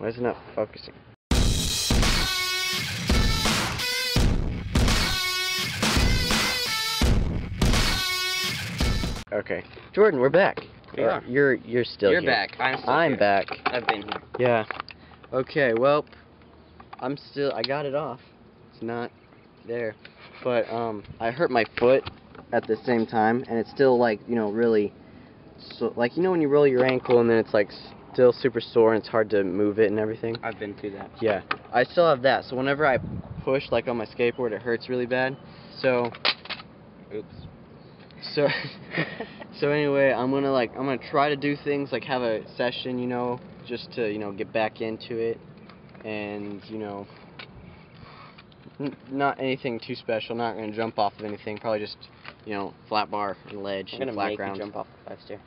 Why is it not focusing? Okay, Jordan, we're back. We are. You're you're still here. You're here. back. I'm still here. I'm here. back. I've been here. Yeah. Okay. Well, I'm still. I got it off. It's not there, but um, I hurt my foot at the same time, and it's still like you know really, so like you know when you roll your ankle and then it's like still super sore and it's hard to move it and everything. I've been through that. Yeah. I still have that. So whenever I push like on my skateboard, it hurts really bad. So Oops. so so anyway, I'm gonna like I'm gonna try to do things like have a session, you know, just to you know get back into it, and you know, n- not anything too special. Not gonna jump off of anything. Probably just you know flat bar and ledge I'm and flat make ground. jump off the five stair.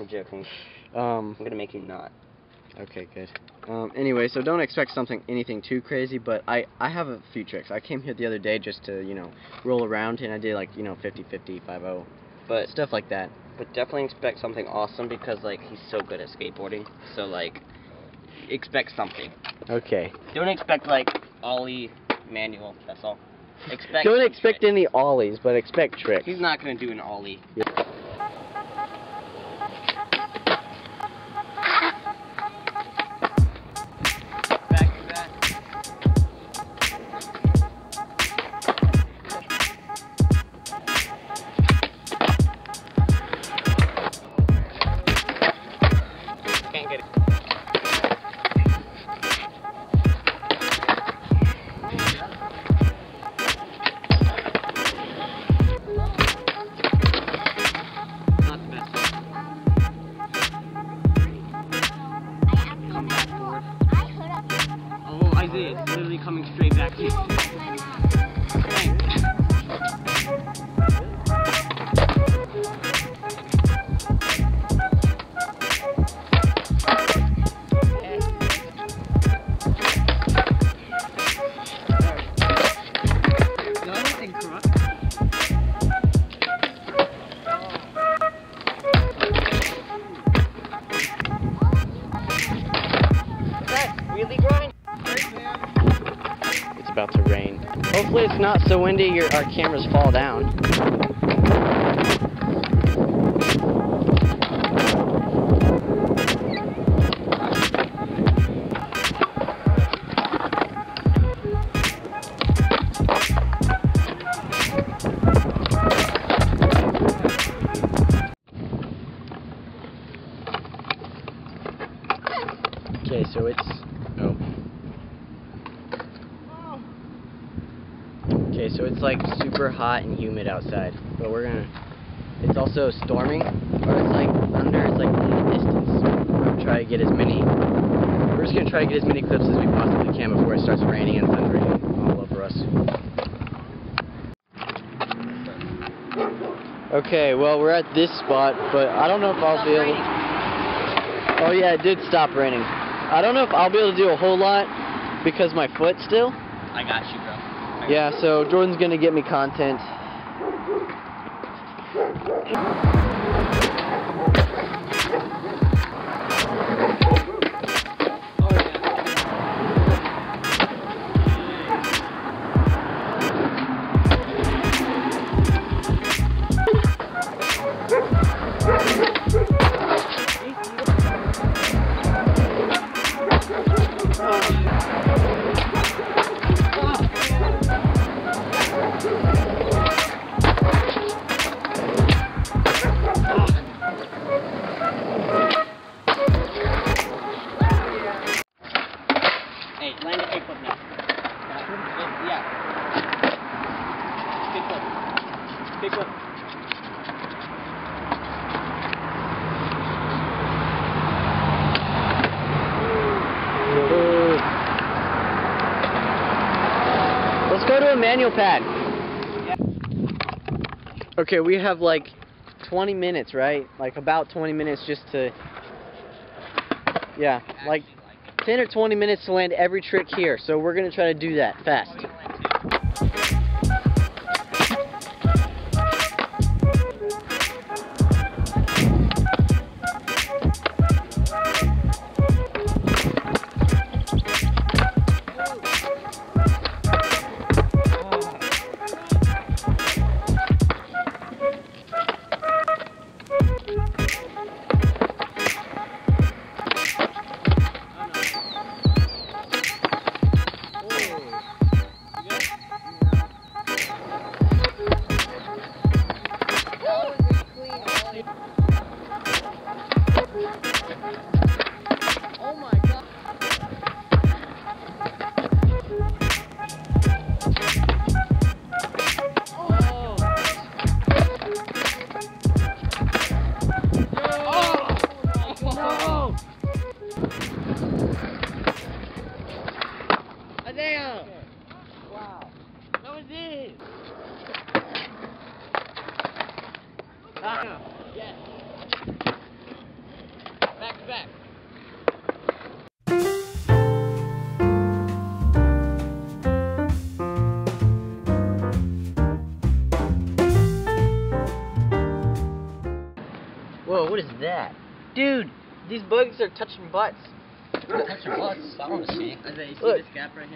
I'm joking. Um. I'm gonna make you not. Okay, good. Um, anyway, so don't expect something anything too crazy, but I I have a few tricks. I came here the other day just to you know roll around and I did like you know 50 50 50 But stuff like that. but definitely expect something awesome because like he's so good at skateboarding. So like expect something. Okay. Don't expect like ollie manual. That's all. Expect. Don't expect tricks. any ollies, but expect tricks. He's not gonna do an ollie. Back Literally coming straight back to about to rain. Hopefully it's not so windy your our cameras fall down. Okay, so it's oh. Okay, so it's like super hot and humid outside, but we're gonna. It's also storming, but it's like thunder. It's like in the distance. We're gonna try to get as many. We're just gonna try to get as many clips as we possibly can before it starts raining and thundering all over us. Okay, well we're at this spot, but I don't know if I'll be able. Oh yeah, it did stop raining. I don't know if I'll be able to do a whole lot because my foot still. I got you, bro. Yeah, so Jordan's gonna get me content. Kickflip. Kickflip. Let's go to a manual pad. Okay, we have like 20 minutes, right? Like about 20 minutes just to. Yeah, like 10 or 20 minutes to land every trick here. So we're gonna try to do that fast. down. Yes. Back to back. Whoa, what is that? Dude, these bugs are touching butts. Touching butts? I want to see. Look. see this gap right here?